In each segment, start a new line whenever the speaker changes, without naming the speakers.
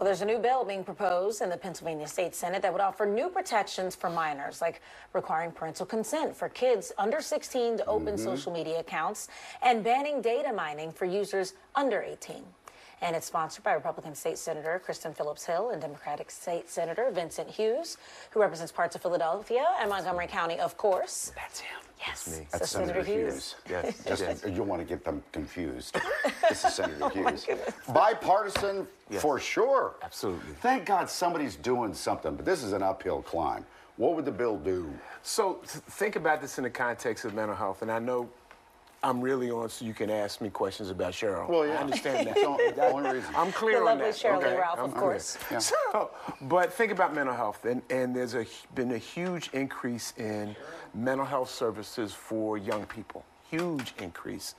Well, there's a new bill being proposed in the Pennsylvania State Senate that would offer new protections for minors, like requiring parental consent for kids under 16 to open
Mm-hmm.
social media accounts and banning data mining for users under 18. And it's sponsored by Republican State Senator Kristin Phillips Hill and Democratic State Senator Vincent Hughes, who represents parts of Philadelphia and Montgomery County, of course.
That's him.
Yes,
me.
so
That's
Senator Hughes.
Yes.
Just,
yes.
You want to get them confused. This is Senator
Oh
Hughes. Bipartisan
Yes.
for sure.
Absolutely.
Thank God somebody's doing something, but this is an uphill climb. What would the bill do?
So th- think about this in the context of mental health, and I know I'm really on so you can ask me questions about Sheryl.
Well, yeah.
I understand that.
That's the only reason.
I'm clear
The
on
lovely
that.
Sheryl Lee
okay?
Ralph,
I'm
of
clear.
course.
Yeah.
So, but think about mental health, and, and there's a, been a huge increase in mental health services for young people. Huge increase.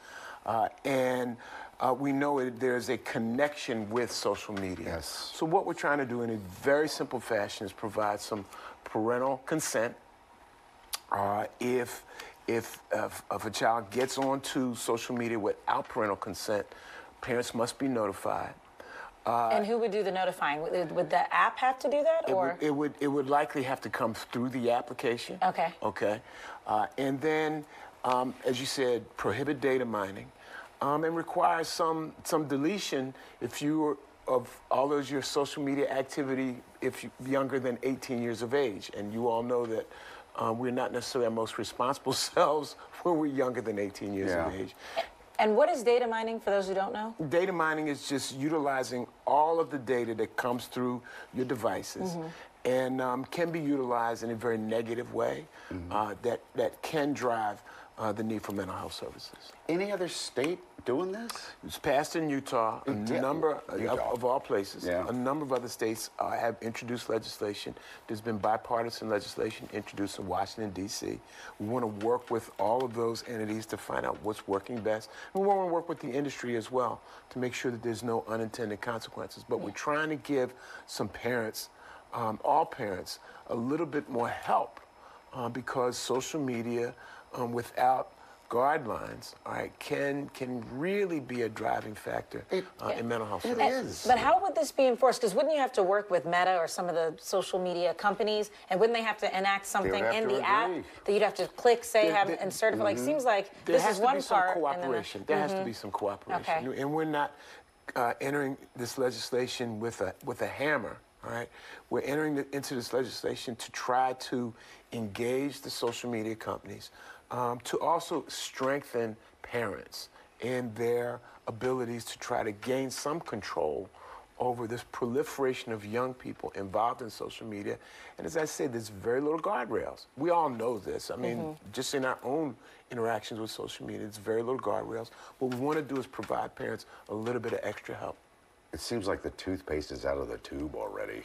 Uh, and uh, we know it, there's a connection with social media.
Yes.
So what we're trying to do in a very simple fashion is provide some parental consent uh, if, if, if, if a child gets onto social media without parental consent, parents must be notified.
and who would do the notifying? Would, would the app have to do that,
It
or?
would, it would it would likely have to come through the application.
Okay.
Okay. Uh, and then, um, as you said, prohibit data mining, um, and require some some deletion if you are of all of your social media activity if you younger than 18 years of age. And you all know that. Um, we're not necessarily our most responsible selves when we're younger than 18 years of age.
And what is data mining for those who don't know?
Data mining is just utilizing all of the data that comes through your devices and um, can be utilized in a very negative way uh, that, that can drive uh, the need for mental health services.
Any other state doing this?
It's passed in Utah, a number of,
Utah.
of all places.
Yeah.
A number of other states uh, have introduced legislation. There's been bipartisan legislation introduced in Washington, D.C. We want to work with all of those entities to find out what's working best. And we want to work with the industry as well to make sure that there's no unintended consequences. But we're trying to give some parents, um, all parents, a little bit more help uh, because social media um, without guidelines, all right, can can really be a driving factor uh, in mental health.
it is.
But how would this be enforced? Because wouldn't you have to work with Meta or some of the social media companies, and wouldn't they have to enact something in the app that you'd have to click, say,
There-
have,
there-
and certify? Like, seems like
There
this
has
is
to
one
be some
part. and then the-
cooperation. There has to be some cooperation,
Okay.
and we're not uh, entering this legislation with a with a hammer. All right, we're entering the, into this legislation to try to engage the social media companies um, to also strengthen parents in their abilities to try to gain some control over this proliferation of young people involved in social media. And as I said, there's very little guardrails. We all know this. I mean, just in our own interactions with social media, it's very little guardrails. What we want to do is provide parents a little bit of extra help.
It seems like the toothpaste is out of the tube already.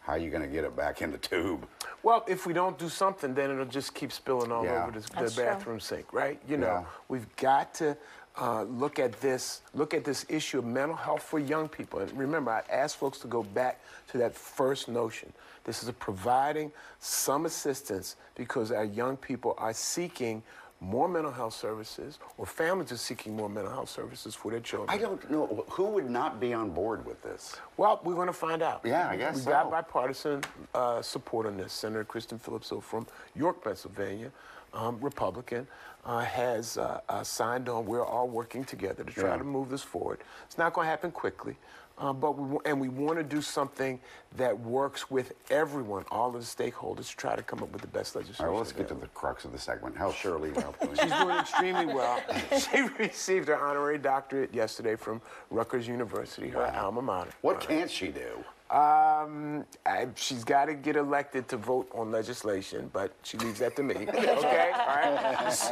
How are you going to get it back in the tube?
Well, if we don't do something, then it'll just keep spilling all
Yeah.
over the, the
That's true.
bathroom sink, right? You know,
Yeah.
we've got to uh, look at this, look at this issue of mental health for young people. And remember, I asked folks to go back to that first notion. This is a providing some assistance because our young people are seeking more mental health services, or families are seeking more mental health services for their children.
I don't know. Who would not be on board with this?
Well, we're going to find out.
Yeah, I guess
we got
so.
bipartisan uh, support on this. Senator Kristin Phillips Hill from York, Pennsylvania, um, Republican, uh, has uh, uh, signed on. We're all working together to try
Yeah.
to move this forward. It's not going to happen quickly, uh, but we and we want to do something that works with everyone, all of the stakeholders, to try to come up with the best legislation.
All right, well, let's get to the crux of the segment. How's Shirley Ralph doing?
She's doing extremely well. She received her honorary doctorate yesterday from Rutgers University, her alma mater.
What can't she do?
Um, I, she's got to get elected to vote on legislation, but she leaves that to me. Okay, all right.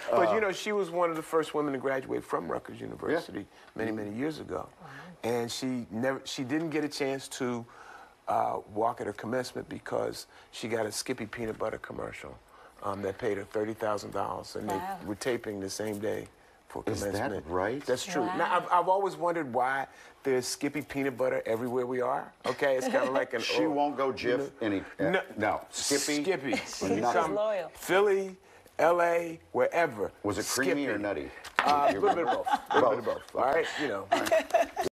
but you know, she was one of the first women to graduate from Rutgers University many, many years ago, and she never, she didn't get a chance to uh, walk at her commencement because she got a Skippy peanut butter commercial um, that paid her thirty thousand dollars, and
Wow.
they were taping the same day for
Is that
commencement.
right?
That's true. Now, I've, I've always wondered why there's Skippy peanut butter everywhere we are. Okay, it's kind of like an.
She
oh,
won't go Jif any. uh,
No,
no. Skippy.
Skippy.
Nothing.
Some
loyal.
Philly, L.A., wherever.
Was it creamy or nutty?
Uh, a little bit of both. A little bit of both. All right, you know.